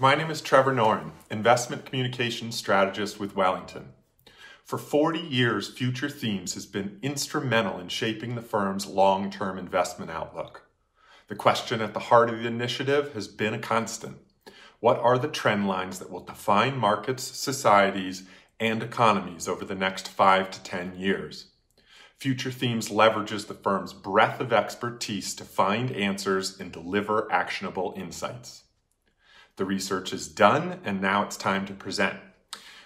my name is Trevor Noren, Investment Communications Strategist with Wellington. For 40 years, Future Themes has been instrumental in shaping the firm's long-term investment outlook. The question at the heart of the initiative has been a constant. What are the trend lines that will define markets, societies, and economies over the next five to 10 years? Future Themes leverages the firm's breadth of expertise to find answers and deliver actionable insights. The research is done, and now it's time to present.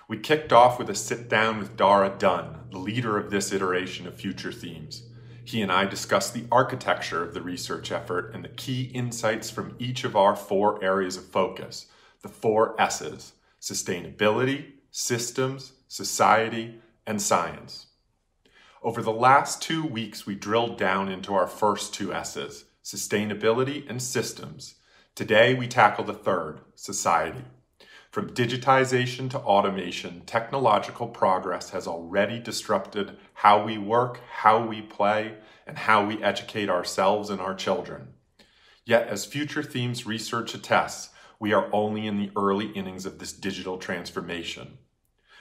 We kicked off with a sit down with Dara Dunn, the leader of this iteration of Future Themes. He and I discussed the architecture of the research effort and the key insights from each of our four areas of focus, the four S's sustainability, systems, society, and science. Over the last two weeks, we drilled down into our first two S's, sustainability and systems. Today, we tackle the third, society. From digitization to automation, technological progress has already disrupted how we work, how we play, and how we educate ourselves and our children. Yet, as Future Themes research attests, we are only in the early innings of this digital transformation.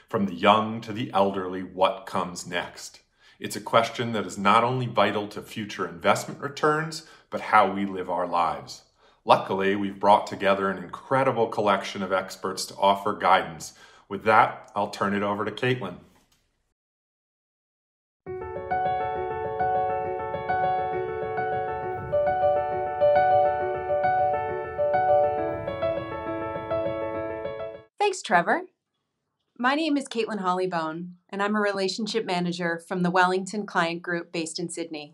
From the young to the elderly, what comes next? It's a question that is not only vital to future investment returns, but how we live our lives. Luckily, we've brought together an incredible collection of experts to offer guidance. With that, I'll turn it over to Caitlin. Thanks, Trevor. My name is Caitlin Hollybone, and I'm a relationship manager from the Wellington Client Group based in Sydney.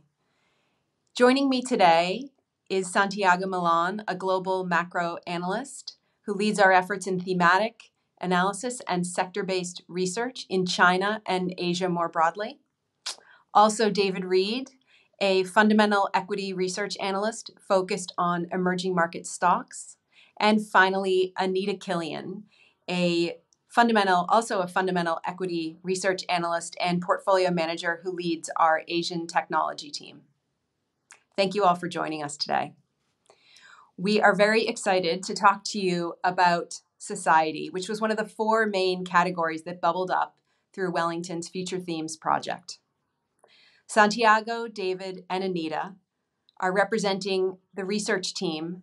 Joining me today is Santiago Milan, a global macro analyst who leads our efforts in thematic analysis and sector based research in China and Asia more broadly. Also, David Reed, a fundamental equity research analyst focused on emerging market stocks. And finally, Anita Killian, a fundamental, also a fundamental equity research analyst and portfolio manager who leads our Asian technology team. Thank you all for joining us today. We are very excited to talk to you about society, which was one of the four main categories that bubbled up through Wellington's Future Themes project. Santiago, David, and Anita are representing the research team,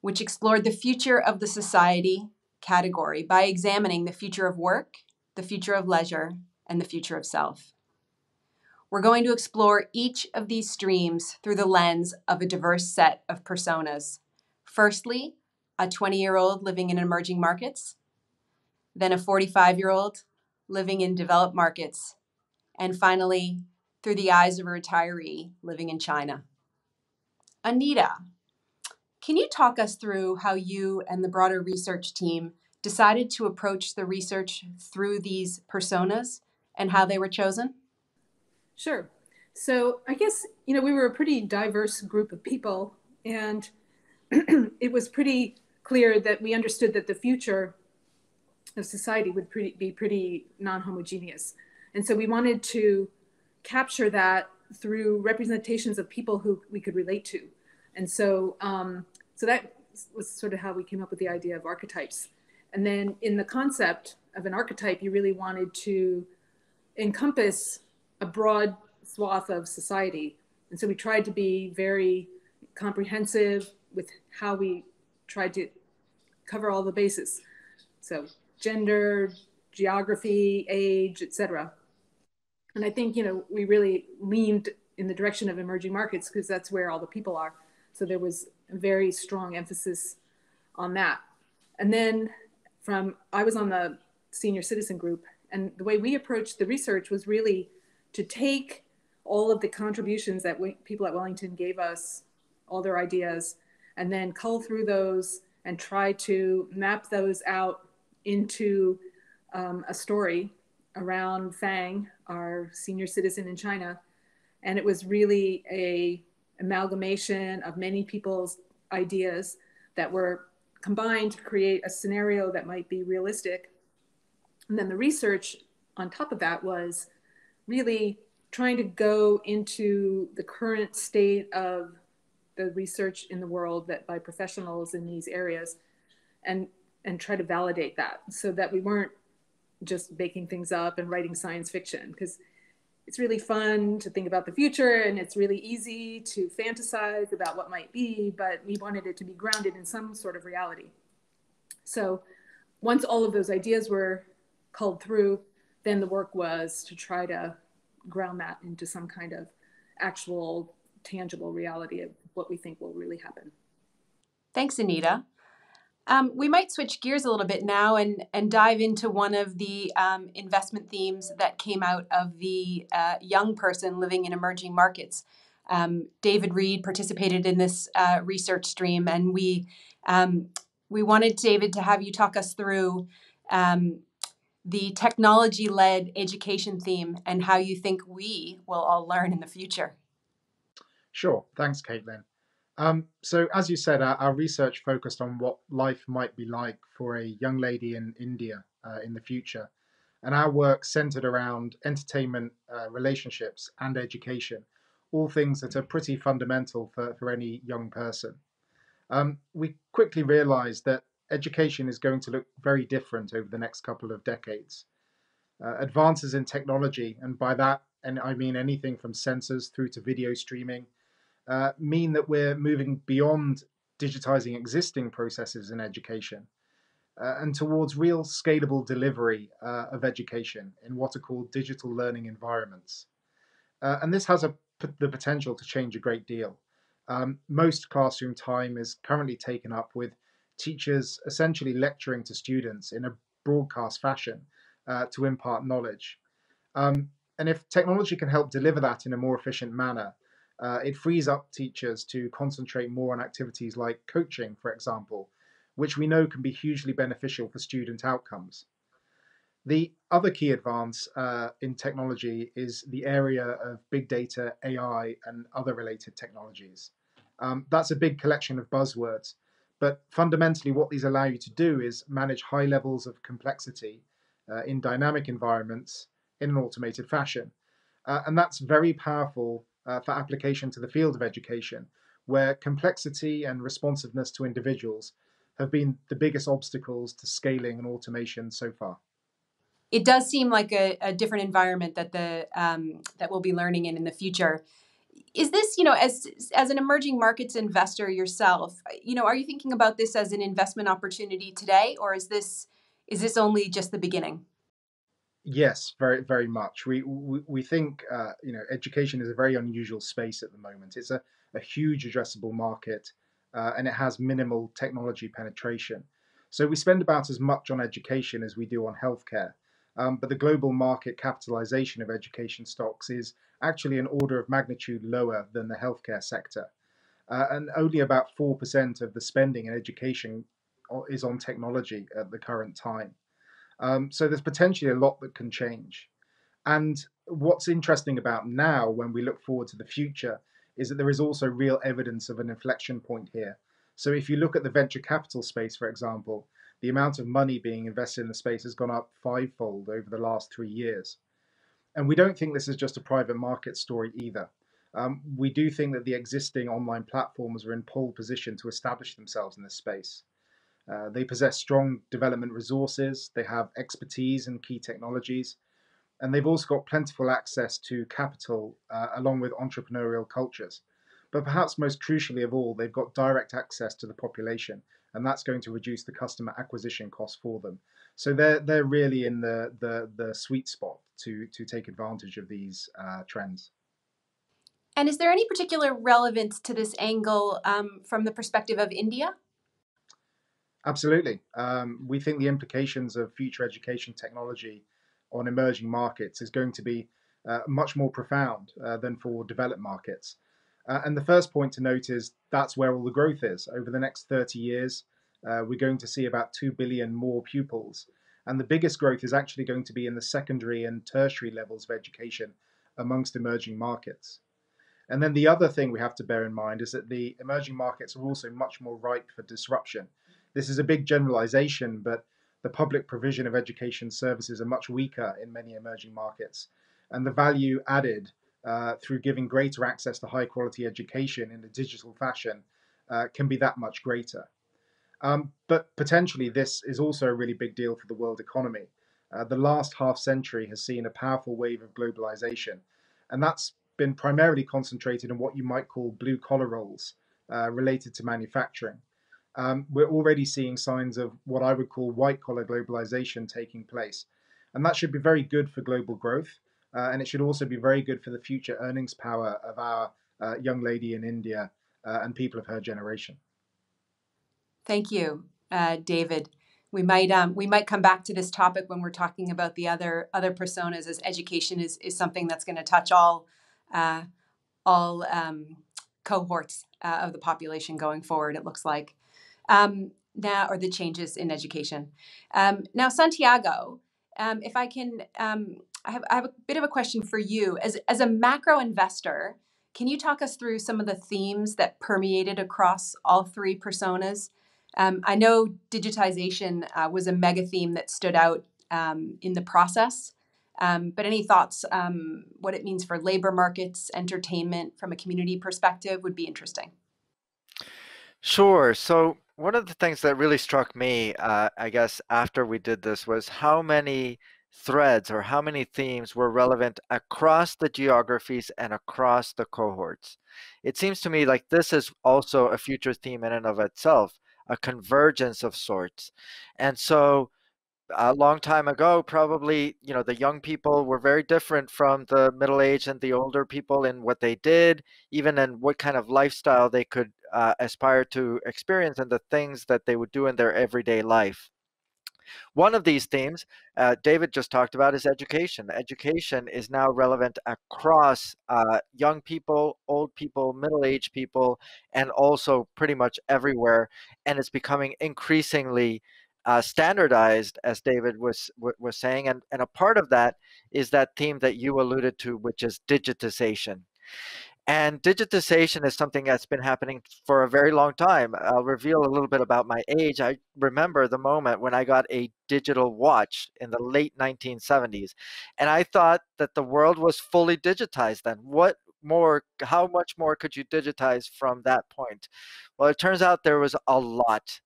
which explored the future of the society category by examining the future of work, the future of leisure, and the future of self. We're going to explore each of these streams through the lens of a diverse set of personas. Firstly, a 20 year old living in emerging markets, then a 45 year old living in developed markets, and finally, through the eyes of a retiree living in China. Anita, can you talk us through how you and the broader research team decided to approach the research through these personas and how they were chosen? Sure. So I guess, you know, we were a pretty diverse group of people, and it was pretty clear that we understood that the future of society would pretty, be pretty non homogeneous. And so we wanted to capture that through representations of people who we could relate to. And so um, so that was sort of how we came up with the idea of archetypes. And then in the concept of an archetype, you really wanted to encompass a broad swath of society. And so we tried to be very comprehensive with how we tried to cover all the bases. So gender, geography, age, etc. And I think, you know, we really leaned in the direction of emerging markets because that's where all the people are. So there was a very strong emphasis on that. And then from, I was on the senior citizen group, and the way we approached the research was really to take all of the contributions that we, people at Wellington gave us, all their ideas, and then cull through those and try to map those out into um, a story around Fang, our senior citizen in China. And it was really a amalgamation of many people's ideas that were combined to create a scenario that might be realistic. And then the research on top of that was really trying to go into the current state of the research in the world that by professionals in these areas and and try to validate that so that we weren't just making things up and writing science fiction because it's really fun to think about the future and it's really easy to fantasize about what might be, but we wanted it to be grounded in some sort of reality. So once all of those ideas were culled through, then the work was to try to ground that into some kind of actual tangible reality of what we think will really happen. Thanks, Anita. Um, we might switch gears a little bit now and, and dive into one of the um, investment themes that came out of the uh, young person living in emerging markets. Um, David Reed participated in this uh, research stream, and we um, we wanted David to have you talk us through um, the technology-led education theme and how you think we will all learn in the future. Sure, thanks, Caitlin. Um, so, as you said, our, our, research focused on what life might be like for a young lady in India uh, in the future. And our work centered around entertainment, uh, relationships, and education, all things that are pretty fundamental for, for any young person. Um, we quickly realized that education is going to look very different over the next couple of decades. Uh, advances in technology, and by that, and I mean anything from sensors through to video streaming, uh, mean that we're moving beyond digitizing existing processes in education uh, and towards real scalable delivery uh, of education in what are called digital learning environments. Uh, and this has a, the potential to change a great deal. Um, most classroom time is currently taken up with teachers essentially lecturing to students in a broadcast fashion uh, to impart knowledge. Um, and if technology can help deliver that in a more efficient manner, uh, it frees up teachers to concentrate more on activities like coaching, for example, which we know can be hugely beneficial for student outcomes. The other key advance uh, in technology is the area of big data, AI, and other related technologies. Um, that's a big collection of buzzwords, but fundamentally, what these allow you to do is manage high levels of complexity uh, in dynamic environments in an automated fashion. Uh, and that's very powerful uh, for application to the field of education, where complexity and responsiveness to individuals have been the biggest obstacles to scaling and automation so far. It does seem like a, a different environment that the um, that we'll be learning in in the future. Is this, you know, as as an emerging markets investor yourself, you know, are you thinking about this as an investment opportunity today, or is this is this only just the beginning? Yes, very very much. We we, we think uh, you know education is a very unusual space at the moment. It's a, a huge addressable market, uh, and it has minimal technology penetration. So we spend about as much on education as we do on healthcare. Um, but the global market capitalization of education stocks is actually an order of magnitude lower than the healthcare sector. Uh, and only about 4% of the spending in education uh, is on technology at the current time. Um, so there's potentially a lot that can change. And what's interesting about now, when we look forward to the future, is that there is also real evidence of an inflection point here. So if you look at the venture capital space, for example, the amount of money being invested in the space has gone up fivefold over the last three years. And we don't think this is just a private market story either. Um, we do think that the existing online platforms are in pole position to establish themselves in this space. Uh, they possess strong development resources, they have expertise in key technologies, and they've also got plentiful access to capital uh, along with entrepreneurial cultures. But perhaps most crucially of all, they've got direct access to the population, and that's going to reduce the customer acquisition cost for them. So they're they're really in the the, the sweet spot to to take advantage of these uh, trends. And is there any particular relevance to this angle um, from the perspective of India? Absolutely. Um, we think the implications of future education technology on emerging markets is going to be uh, much more profound uh, than for developed markets. Uh, and the first point to note is that's where all the growth is. Over the next 30 years, uh, we're going to see about 2 billion more pupils. And the biggest growth is actually going to be in the secondary and tertiary levels of education amongst emerging markets. And then the other thing we have to bear in mind is that the emerging markets are also much more ripe for disruption. This is a big generalization, but the public provision of education services are much weaker in many emerging markets. And the value added uh, through giving greater access to high quality education in a digital fashion uh, can be that much greater. Um, but potentially, this is also a really big deal for the world economy. Uh, the last half century has seen a powerful wave of globalization, and that's been primarily concentrated in what you might call blue collar roles uh, related to manufacturing. Um, we're already seeing signs of what I would call white collar globalization taking place. And that should be very good for global growth. Uh, and it should also be very good for the future earnings power of our uh, young lady in India uh, and people of her generation. Thank you, uh, David. We might um, we might come back to this topic when we're talking about the other other personas, as education is is something that's going to touch all uh, all um, cohorts uh, of the population going forward. It looks like um, now, or the changes in education. Um, now, Santiago, um, if I can, um, I have, I have a bit of a question for you as as a macro investor. Can you talk us through some of the themes that permeated across all three personas? Um, I know digitization uh, was a mega theme that stood out um, in the process. Um, but any thoughts, um, what it means for labor markets, entertainment from a community perspective would be interesting. Sure. So, one of the things that really struck me, uh, I guess, after we did this was how many threads or how many themes were relevant across the geographies and across the cohorts. It seems to me like this is also a future theme in and of itself a convergence of sorts. And so a long time ago, probably, you know, the young people were very different from the middle aged and the older people in what they did, even in what kind of lifestyle they could uh, aspire to experience and the things that they would do in their everyday life. One of these themes, uh, David just talked about, is education. Education is now relevant across uh, young people, old people, middle aged people, and also pretty much everywhere. And it's becoming increasingly uh, standardized, as David was was saying, and and a part of that is that theme that you alluded to, which is digitization. And digitization is something that's been happening for a very long time. I'll reveal a little bit about my age. I remember the moment when I got a digital watch in the late 1970s. And I thought that the world was fully digitized then. What more, how much more could you digitize from that point? Well, it turns out there was a lot.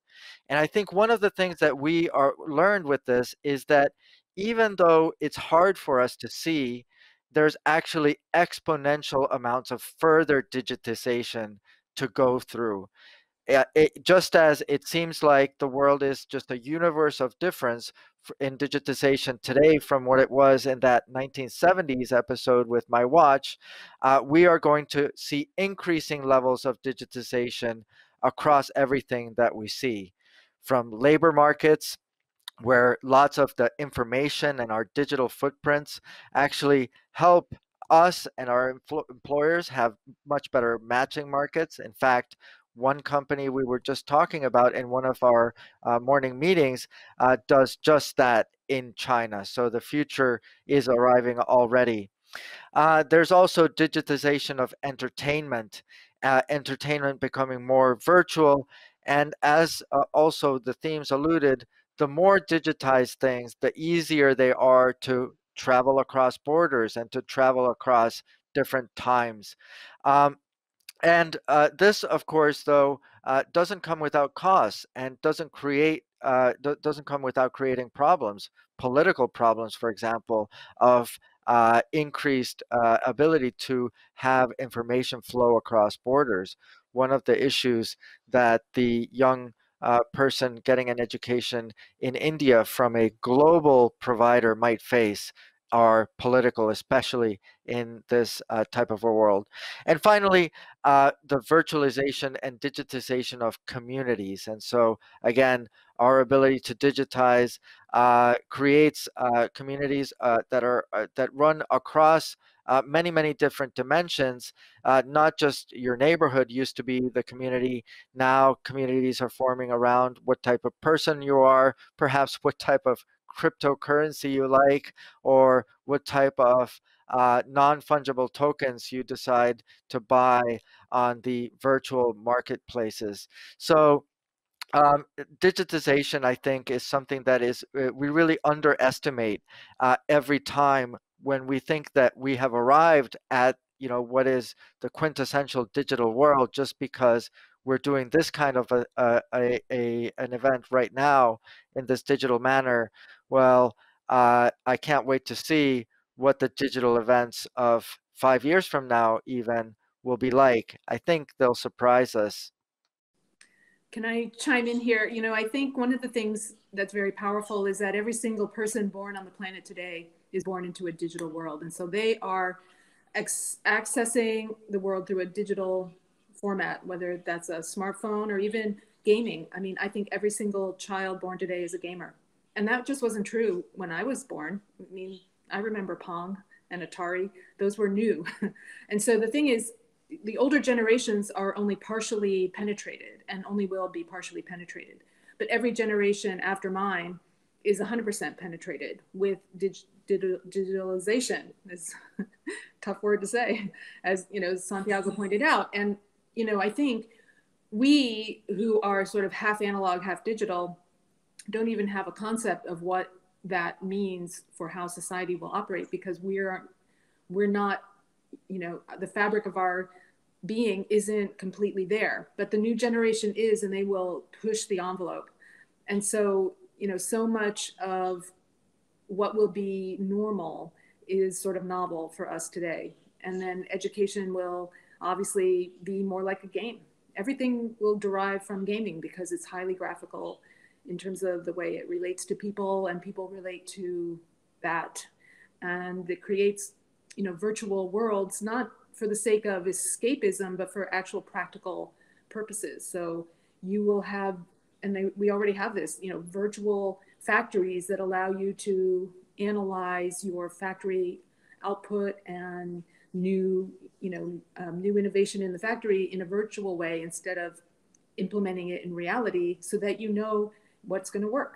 And I think one of the things that we are learned with this is that even though it's hard for us to see, there's actually exponential amounts of further digitization to go through. It, just as it seems like the world is just a universe of difference in digitization today from what it was in that 1970s episode with my watch, uh, we are going to see increasing levels of digitization across everything that we see, from labor markets where lots of the information and our digital footprints actually help us and our empl- employers have much better matching markets. In fact, one company we were just talking about in one of our uh, morning meetings uh, does just that in China. So the future is arriving already. Uh, there's also digitization of entertainment, uh, entertainment becoming more virtual. And as uh, also the themes alluded, the more digitized things, the easier they are to travel across borders and to travel across different times. Um, and uh, this, of course, though, uh, doesn't come without costs and doesn't create uh, doesn't come without creating problems, political problems, for example, of uh, increased uh, ability to have information flow across borders. One of the issues that the young uh, person getting an education in India from a global provider might face are political, especially in this uh, type of a world. And finally, uh, the virtualization and digitization of communities. And so, again, our ability to digitize uh, creates uh, communities uh, that are uh, that run across uh, many, many different dimensions. Uh, not just your neighborhood used to be the community. Now communities are forming around what type of person you are, perhaps what type of cryptocurrency you like, or what type of uh, non fungible tokens you decide to buy on the virtual marketplaces. So um, digitization, I think, is something that is uh, we really underestimate uh, every time when we think that we have arrived at you know what is the quintessential digital world just because we're doing this kind of a, a, a, an event right now in this digital manner, well, uh, I can't wait to see what the digital events of five years from now even will be like. I think they'll surprise us. Can I chime in here? You know, I think one of the things that's very powerful is that every single person born on the planet today is born into a digital world. And so they are ex- accessing the world through a digital format, whether that's a smartphone or even gaming. I mean, I think every single child born today is a gamer. And that just wasn't true when I was born. I mean, I remember Pong and Atari, those were new. and so the thing is, the older generations are only partially penetrated and only will be partially penetrated. But every generation after mine is 100% penetrated with dig- digitalization. It's a tough word to say, as you know, Santiago pointed out. And you know, I think we who are sort of half analog, half digital, don't even have a concept of what that means for how society will operate because we're we're not, you know, the fabric of our being isn't completely there, but the new generation is, and they will push the envelope. And so, you know, so much of what will be normal is sort of novel for us today. And then education will obviously be more like a game. Everything will derive from gaming because it's highly graphical in terms of the way it relates to people and people relate to that. And it creates, you know, virtual worlds, not for the sake of escapism, but for actual practical purposes. So you will have, and they, we already have this, you know, virtual factories that allow you to analyze your factory output and new, you know, um, new innovation in the factory in a virtual way instead of implementing it in reality, so that you know what's going to work.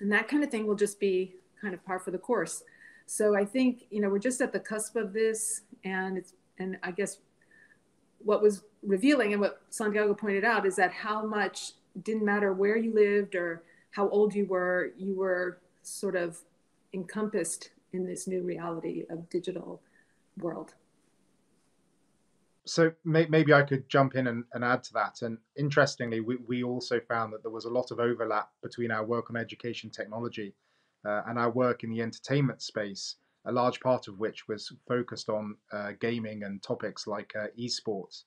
And that kind of thing will just be kind of par for the course. So I think you know we're just at the cusp of this, and it's and I guess what was revealing and what Santiago pointed out is that how much didn't matter where you lived or how old you were, you were sort of encompassed in this new reality of digital world. So may, maybe I could jump in and, and, add to that. And interestingly, we, we also found that there was a lot of overlap between our work on education technology uh, and our work in the entertainment space, a large part of which was focused on uh, gaming and topics like uh, esports.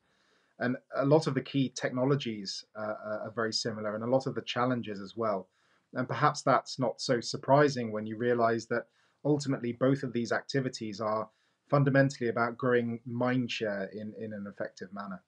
And a lot of the key technologies uh, are very similar, and a lot of the challenges as well. And perhaps that's not so surprising when you realize that ultimately both of these activities are fundamentally about growing mindshare in, in an effective manner.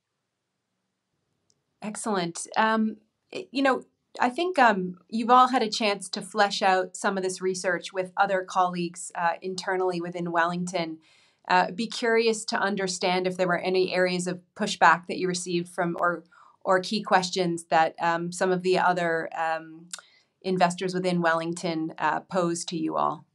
Excellent. Um, you know, I think um, you've all had a chance to flesh out some of this research with other colleagues uh, internally within Wellington. Uh, be curious to understand if there were any areas of pushback that you received from, or or key questions that um, some of the other um, investors within Wellington uh, posed to you all.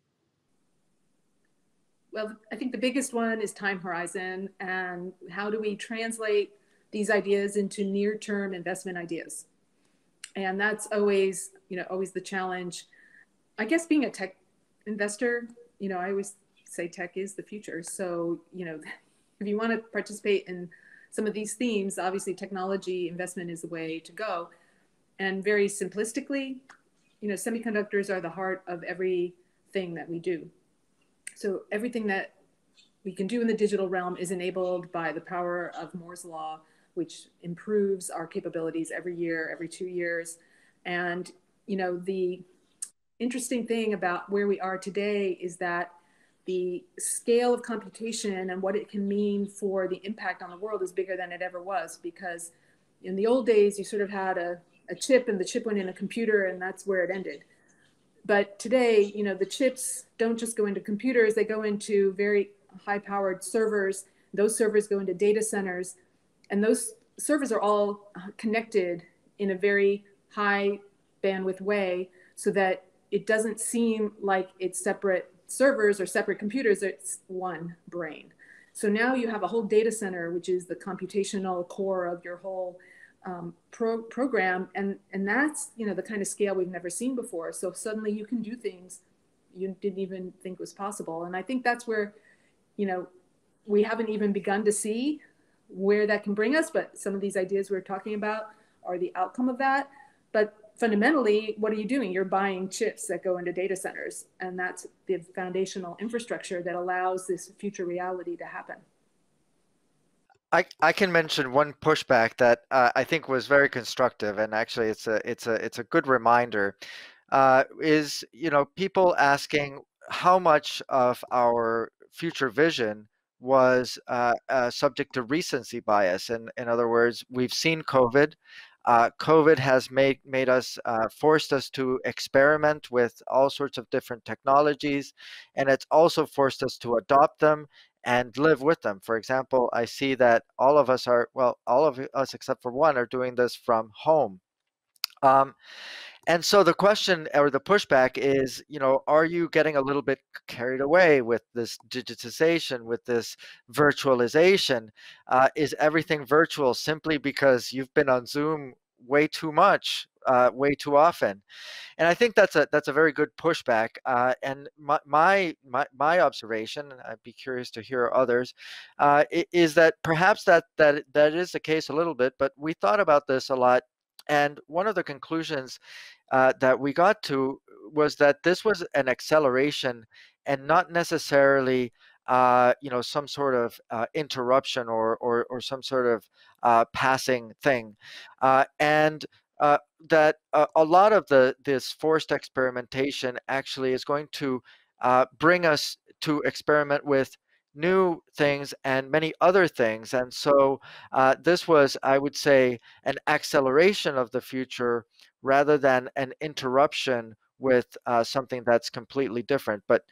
Well, I think the biggest one is time horizon, and how do we translate these ideas into near-term investment ideas? and that's always you know always the challenge i guess being a tech investor you know i always say tech is the future. So you know if you want to participate in some of these themes obviously technology investment is the way to go. And very simplistically you know semiconductors are the heart of everything that we do. So everything that we can do in the digital realm is enabled by the power of moore's law which improves our capabilities every year, every two years. And, you know, the interesting thing about where we are today is that the scale of computation and what it can mean for the impact on the world is bigger than it ever was because in the old days you sort of had a, a chip and the chip went in a computer and that's where it ended. But today you know the chips don't just go into computers they go into very high powered servers. Those servers go into data centers. And those servers are all connected in a very high bandwidth way so that it doesn't seem like it's separate servers or separate computers, it's one brain. So now you have a whole data center, which is the computational core of your whole um, pro program. And, and that's, you know, the kind of scale we've never seen before. So suddenly you can do things you didn't even think was possible. And I think that's where, you know, we haven't even begun to see where that can bring us, but some of these ideas we are talking about are the outcome of that. But fundamentally, what are you doing? You're buying chips that go into data centers, and that's the foundational infrastructure that allows this future reality to happen. I, I can mention one pushback that uh, I think was very constructive, and actually it's a it's a it's a good reminder. Uh, is you know people asking how much of our future vision was uh, uh, subject to recency bias, and in other words, we've seen COVID. Uh, COVID has made made us uh, forced us to experiment with all sorts of different technologies, and it's also forced us to adopt them and live with them. For example, I see that all of us are, well, all of us except for one are doing this from home. Um, and so the question or the pushback is, you know, are you getting a little bit carried away with this digitization, with this virtualization? Uh, is everything virtual simply because you've been on Zoom way too much uh, way too often, and I think that's a that's a very good pushback. Uh, and my, my my observation, and I'd be curious to hear others, uh, is that perhaps that that that is the case a little bit. But we thought about this a lot, and one of the conclusions uh, that we got to was that this was an acceleration and not necessarily uh, you know some sort of uh, interruption or, or or some sort of uh, passing thing. Uh, and uh, that a lot of the this forced experimentation actually is going to bring us to experiment with new things and many other things. And so uh, this was, I would say, an acceleration of the future rather than an interruption with uh, something that's completely different. But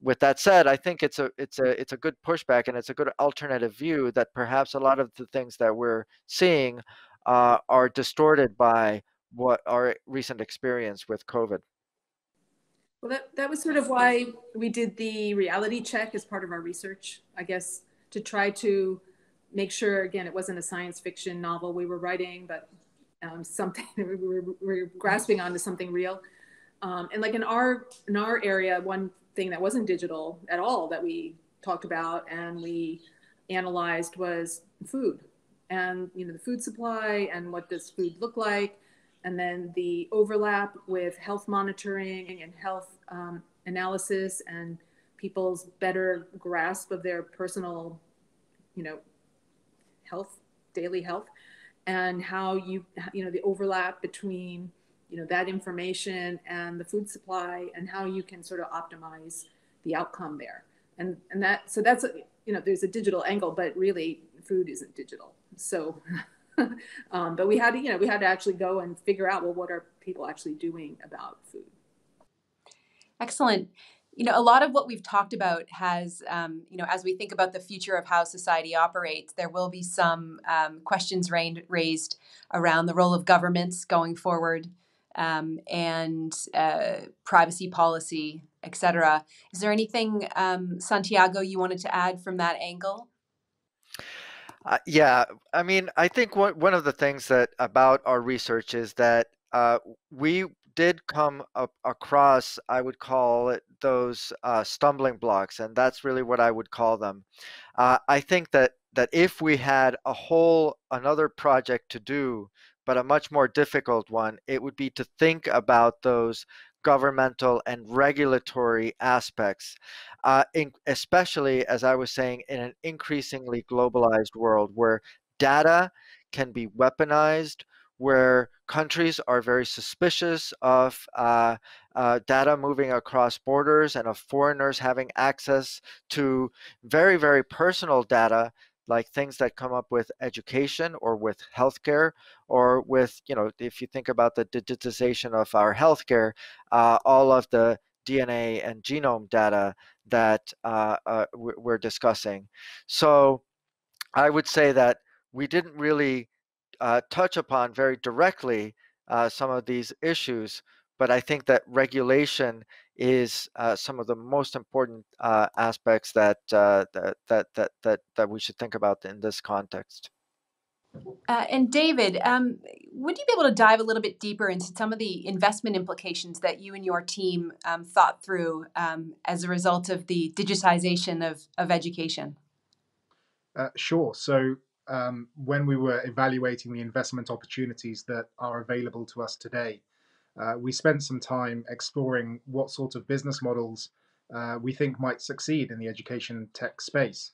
with that said, I think it's a it's a it's a good pushback and it's a good alternative view that perhaps a lot of the things that we're seeing uh, are distorted by what our recent experience with COVID. Well, that, that was sort of why we did the reality check as part of our research, I guess, to try to make sure, again, it wasn't a science fiction novel we were writing, but um, something we were, we were grasping onto something real. Um, and like in our in our area, one thing that wasn't digital at all that we talked about and we analyzed was food and you know the food supply and what does food look like and then the overlap with health monitoring and health um, analysis and people's better grasp of their personal you know health daily health and how you you know the overlap between you know that information and the food supply and how you can sort of optimize the outcome there. And and that so that's you know there's a digital angle but really food isn't digital. So, um, but we had to, you know, we had to actually go and figure out, well, what are people actually doing about food? Excellent. You know, a lot of what we've talked about has, um, you know, as we think about the future of how society operates, there will be some um, questions raised around the role of governments going forward um, and uh, privacy policy, et cetera. Is there anything, um, Santiago, you wanted to add from that angle? Uh, yeah, I mean, I think one one of the things that about our research is that uh, we did come up across, I would call it those uh, stumbling blocks, and that's really what I would call them. Uh, I think that that if we had a whole another project to do, but a much more difficult one, it would be to think about those governmental and regulatory aspects, uh, in, especially, as I was saying, in an increasingly globalized world where data can be weaponized, where countries are very suspicious of uh, uh, data moving across borders and of foreigners having access to very, very personal data like things that come up with education or with healthcare or with you know if you think about the digitization of our healthcare uh, all of the dna and genome data that uh, uh, we're discussing. So i would say that we didn't really uh, touch upon very directly uh, some of these issues but i think that regulation is uh, some of the most important uh, aspects that, uh, that, that, that, that, that we should think about in this context. Uh, and David, um, would you be able to dive a little bit deeper into some of the investment implications that you and your team um, thought through um, as a result of the digitization of, of education? Uh, sure. So um, when we were evaluating the investment opportunities that are available to us today, uh, we spent some time exploring what sort of business models uh, we think might succeed in the education tech space.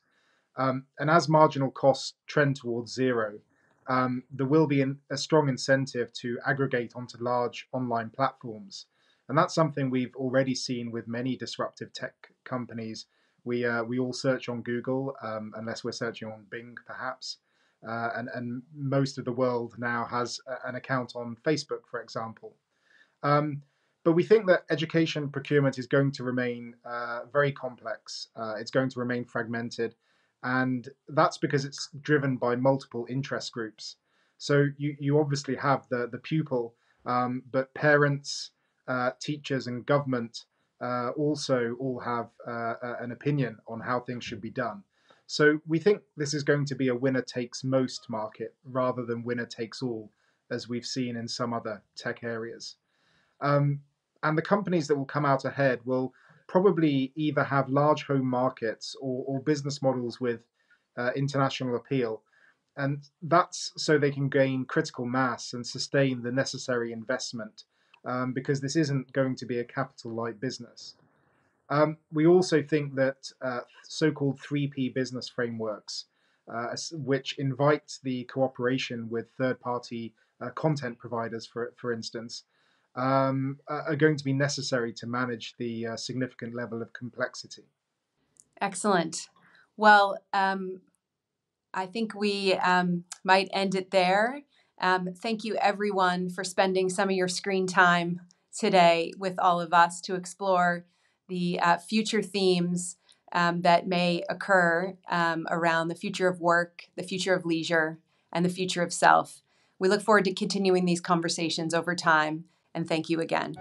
Um, and as marginal costs trend towards zero, um, there will be an, a strong incentive to aggregate onto large online platforms. And that's something we've already seen with many disruptive tech companies. We, uh, we all search on Google, um, unless we're searching on Bing, perhaps. Uh, and, and most of the world now has an account on Facebook, for example. Um, but we think that education procurement is going to remain uh, very complex. Uh, it's going to remain fragmented. And that's because it's driven by multiple interest groups. So you, you obviously have the, the pupil, um, but parents, uh, teachers, and government uh, also all have uh, an opinion on how things should be done. So we think this is going to be a winner takes most market rather than winner takes all, as we've seen in some other tech areas. Um, and the companies that will come out ahead will probably either have large home markets or, or business models with uh, international appeal. And that's so they can gain critical mass and sustain the necessary investment um, because this isn't going to be a capital light business. Um, we also think that uh, so called 3P business frameworks, uh, which invite the cooperation with third party uh, content providers, for, for instance, um, are going to be necessary to manage the uh, significant level of complexity. Excellent. Well, um, I think we um, might end it there. Um, thank you, everyone, for spending some of your screen time today with all of us to explore the uh, future themes um, that may occur um, around the future of work, the future of leisure, and the future of self. We look forward to continuing these conversations over time and thank you again.